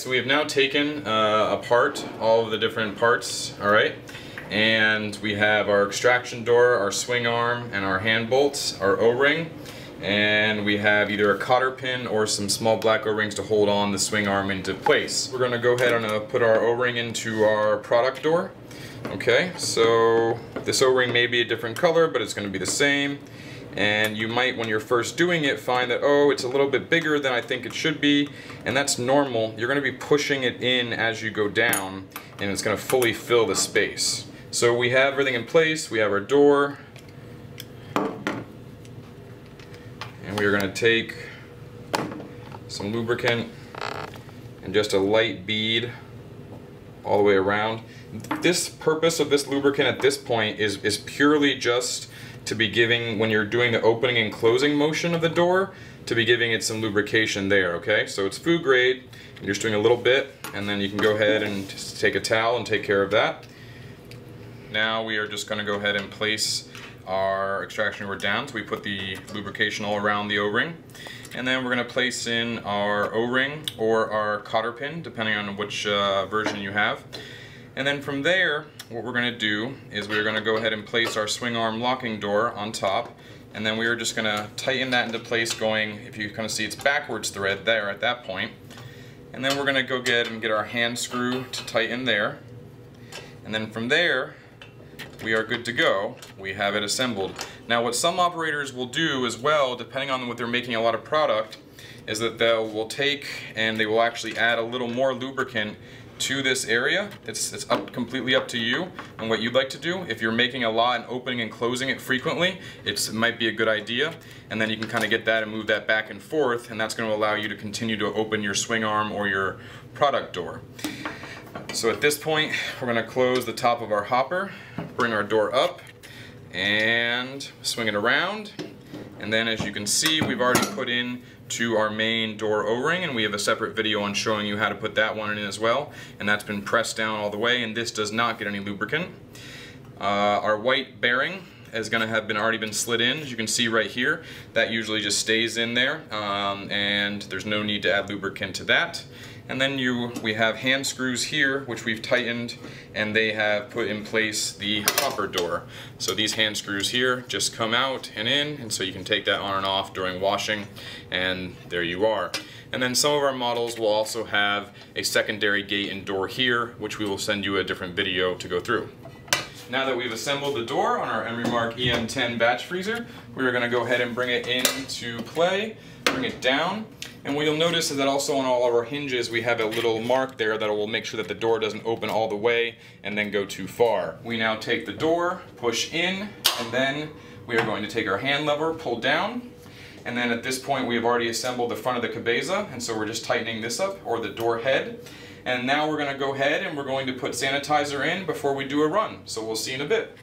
so we have now taken uh, apart all of the different parts, all right? And we have our extraction door, our swing arm, and our hand bolts, our O-ring, and we have either a cotter pin or some small black O-rings to hold on the swing arm into place. We're going to go ahead and uh, put our O-ring into our product door. Okay, so this O-ring may be a different color, but it's going to be the same. And you might, when you're first doing it, find that, oh, it's a little bit bigger than I think it should be, and that's normal. You're going to be pushing it in as you go down, and it's going to fully fill the space. So we have everything in place, we have our door, and we are going to take some lubricant and just a light bead all the way around. This purpose of this lubricant at this point is, is purely just to be giving, when you're doing the opening and closing motion of the door, to be giving it some lubrication there, okay? So it's food grade, you're just doing a little bit, and then you can go ahead and take a towel and take care of that. Now we are just gonna go ahead and place our extraction cord down. So we put the lubrication all around the O-ring. And then we're going to place in our O-ring or our cotter pin, depending on which uh, version you have. And then from there, what we're going to do is we're going to go ahead and place our swing arm locking door on top. And then we're just going to tighten that into place going, if you kind of see it's backwards thread there at that point. And then we're going to go get and get our hand screw to tighten there. And then from there, we are good to go. We have it assembled. Now what some operators will do as well, depending on what they're making a lot of product, is that they will take and they will actually add a little more lubricant to this area. It's, it's up completely up to you and what you'd like to do. If you're making a lot and opening and closing it frequently, it might be a good idea. And then you can kind of get that and move that back and forth, and that's going to allow you to continue to open your swing arm or your product door. So at this point, we're going to close the top of our hopper, bring our door up, and swing it around. And then as you can see, we've already put in to our main door O-ring, and we have a separate video on showing you how to put that one in as well. And that's been pressed down all the way, and this does not get any lubricant. Uh, our white bearing is going to have been already been slid in as you can see right here that usually just stays in there um, and there's no need to add lubricant to that and then you, we have hand screws here, which we've tightened, and they have put in place the hopper door. So these hand screws here just come out and in, and so you can take that on and off during washing, and there you are. And then some of our models will also have a secondary gate and door here, which we will send you a different video to go through. Now that we've assembled the door on our Emerymark EM10 batch freezer, we're going to go ahead and bring it into play, bring it down, and what you'll notice is that also on all of our hinges we have a little mark there that will make sure that the door doesn't open all the way and then go too far. We now take the door, push in, and then we are going to take our hand lever, pull down, and then at this point we have already assembled the front of the cabeza, and so we're just tightening this up, or the door head. And now we're going to go ahead and we're going to put sanitizer in before we do a run. So we'll see in a bit.